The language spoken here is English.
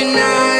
tonight.